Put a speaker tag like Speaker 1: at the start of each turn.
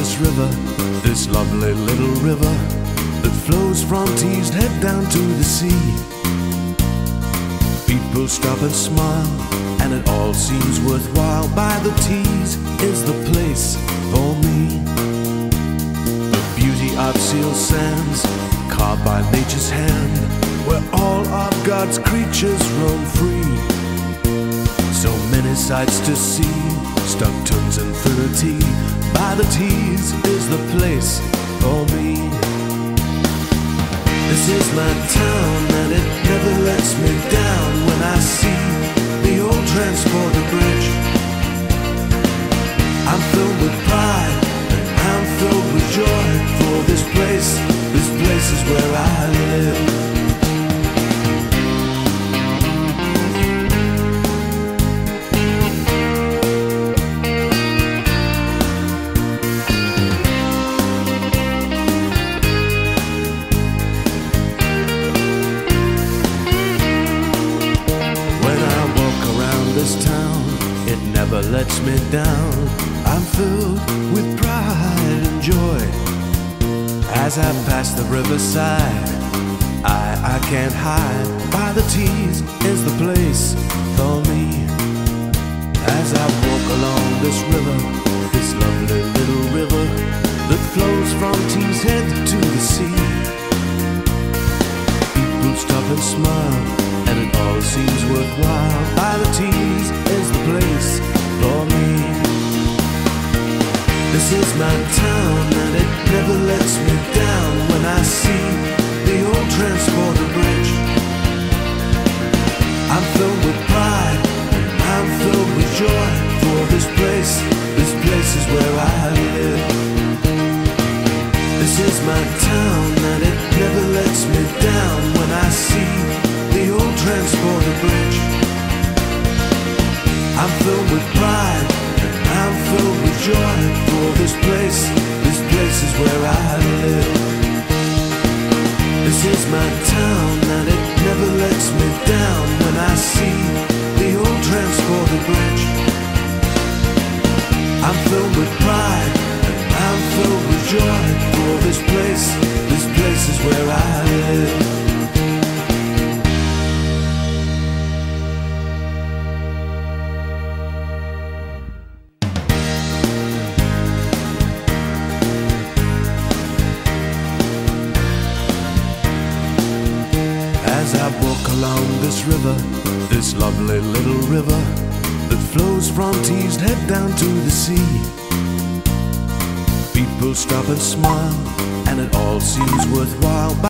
Speaker 1: this river, this lovely little river that flows from Tees Head down to the sea. People stop and smile, and it all seems worthwhile. By the Tees is the place for me. The beauty of seal sands, carved by nature's hand, where all of God's creatures roam free. So many sights to see, stuck tons and. By the Tees is the place for me. This is my town and it never lets me down when I see the old transporter never lets me down. I'm filled with pride and joy. As I pass the riverside, I, I can't hide. By the Tees is the place for me. As I walk along this river, this lovely little river that flows from Tees Head to the sea. People stop and smile, and it all seems worthwhile. By the Tees This is my town, and it never lets me down when I see the old transporter bridge. I'm filled with pride, I'm filled with joy for this place. This place is where I live. This is my filled with pride and I'm filled with joy for this place. This place is where I live. As I walk along this river, this lovely little river that flows from Tees Head down to the sea. People stop and smile, and it all seems worthwhile.